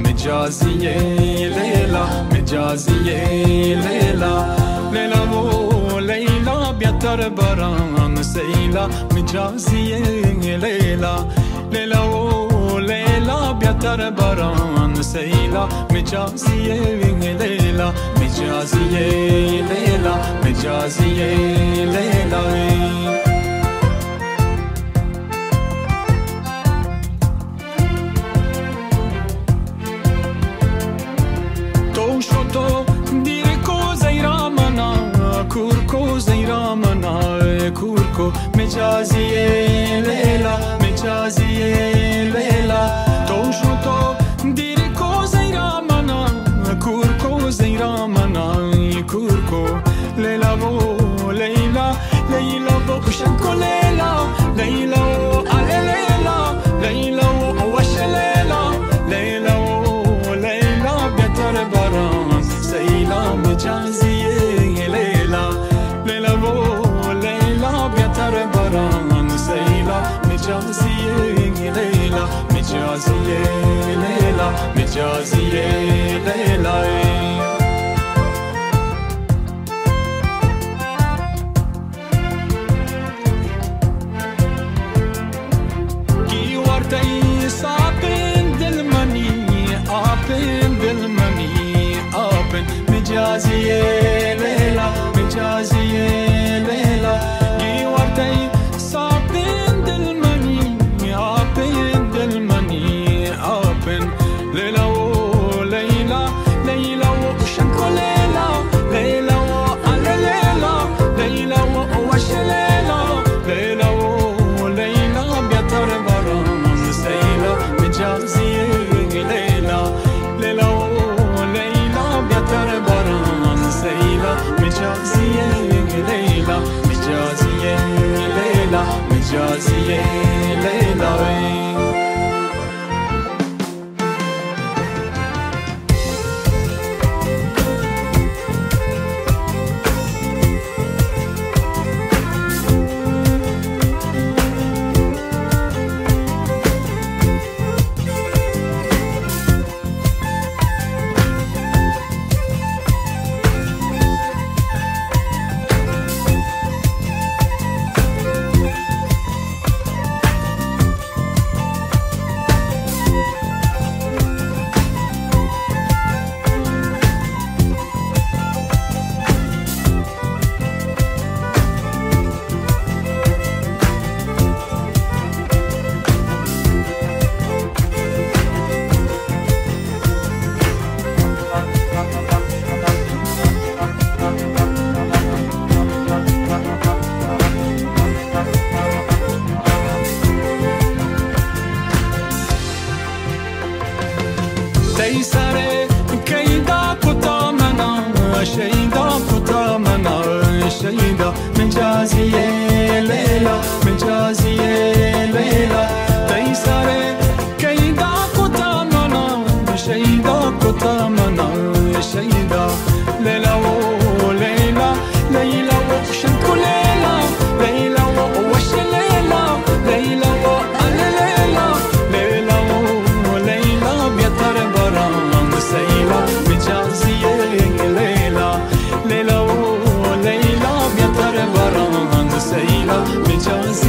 مجازية ليلى مجازية ليلى ليلى مو ليلى بيتر بران سيلى مجازية ليلى ليلى مو ليلى بيتر بران سيلى مجازية ليلى مجازية ليلى مجازية ليلى bu mecaziye lela mecaziye lela toşuto diriko zeyramana kurko zeyramana kurko lela vo lela lela vo kushanko lela lela حجازية ليلاي كي ورتي صابن دلمني آبن دلمني آبن مجازية ليلا مجازية Josiah. ای سر کیدا کتا منا شیدا کتا منا شیدا من جازی لیلا من جازی لیلا ای سر کیدا کتا منا شیدا کتا منا rejoice.